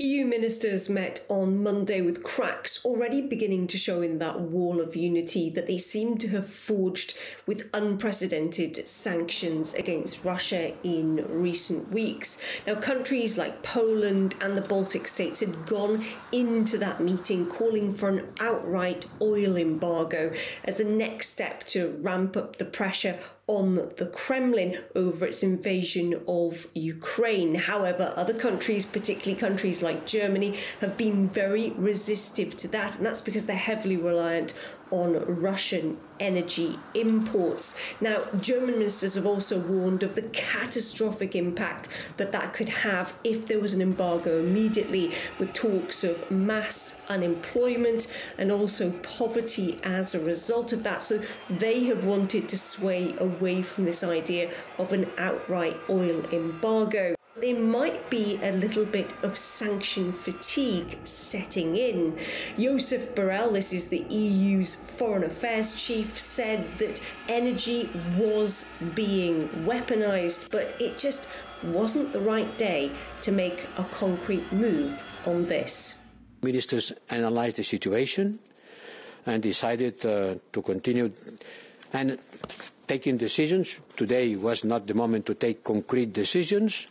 EU ministers met on Monday with cracks already beginning to show in that wall of unity that they seem to have forged with unprecedented sanctions against Russia in recent weeks. Now, countries like Poland and the Baltic states had gone into that meeting calling for an outright oil embargo as a next step to ramp up the pressure on the Kremlin over its invasion of Ukraine. However, other countries, particularly countries like Germany, have been very resistive to that, and that's because they're heavily reliant on Russian energy imports. Now, German ministers have also warned of the catastrophic impact that that could have if there was an embargo immediately, with talks of mass unemployment and also poverty as a result of that. So they have wanted to sway away from this idea of an outright oil embargo there might be a little bit of sanction fatigue setting in. Joseph Borrell, this is the EU's foreign affairs chief, said that energy was being weaponised, but it just wasn't the right day to make a concrete move on this. Ministers analysed the situation and decided uh, to continue and taking decisions. Today was not the moment to take concrete decisions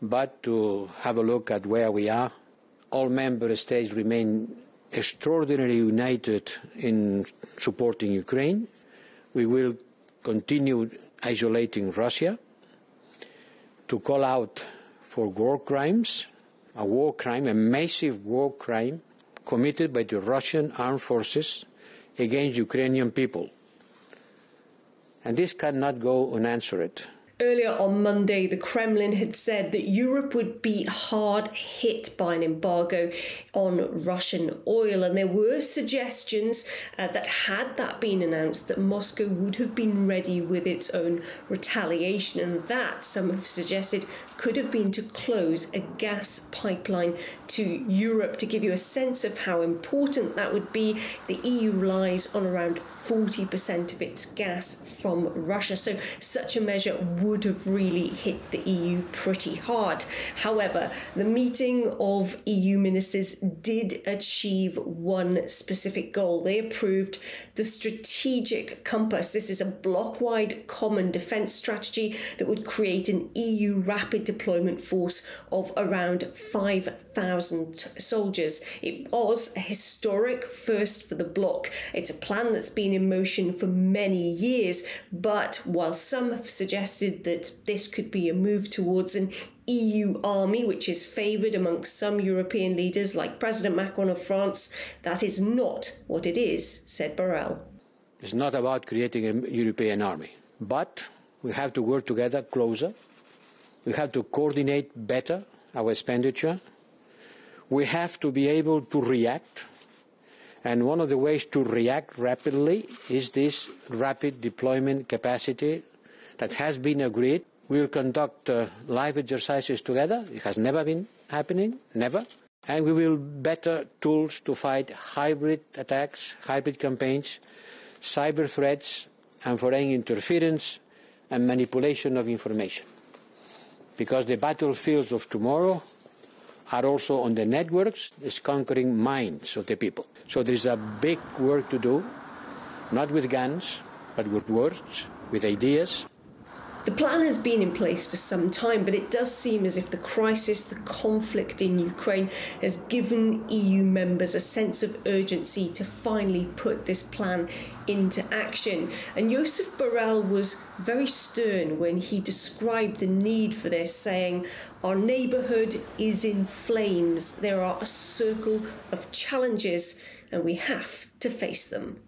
but to have a look at where we are. All member states remain extraordinarily united in supporting Ukraine. We will continue isolating Russia, to call out for war crimes, a war crime, a massive war crime committed by the Russian armed forces against Ukrainian people. And this cannot go unanswered. Earlier on Monday, the Kremlin had said that Europe would be hard hit by an embargo on Russian oil. And there were suggestions uh, that, had that been announced, that Moscow would have been ready with its own retaliation. And that, some have suggested, could have been to close a gas pipeline to Europe. To give you a sense of how important that would be, the EU relies on around 40% of its gas from Russia. So, such a measure would have really hit the EU pretty hard. However, the meeting of EU ministers did achieve one specific goal. They approved the strategic compass. This is a bloc wide common defence strategy that would create an EU rapid deployment force of around 5,000 soldiers. It was a historic first for the bloc. It's a plan that's been in motion for many years, but while some have suggested that this could be a move towards an EU army, which is favoured amongst some European leaders, like President Macron of France. That is not what it is, said Borrell. It's not about creating a European army, but we have to work together closer. We have to coordinate better our expenditure. We have to be able to react. And one of the ways to react rapidly is this rapid deployment capacity that has been agreed. We will conduct uh, live exercises together. It has never been happening, never. And we will better tools to fight hybrid attacks, hybrid campaigns, cyber threats, and foreign interference and manipulation of information. Because the battlefields of tomorrow are also on the networks, is conquering minds of the people. So there is a big work to do, not with guns, but with words, with ideas, the plan has been in place for some time, but it does seem as if the crisis, the conflict in Ukraine, has given EU members a sense of urgency to finally put this plan into action. And Joseph Borrell was very stern when he described the need for this, saying, Our neighbourhood is in flames. There are a circle of challenges, and we have to face them.